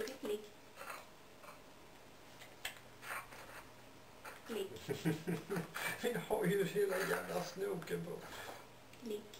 Klick, Ligg. Klick. Vi har ju hela jävla snoken på. Klick.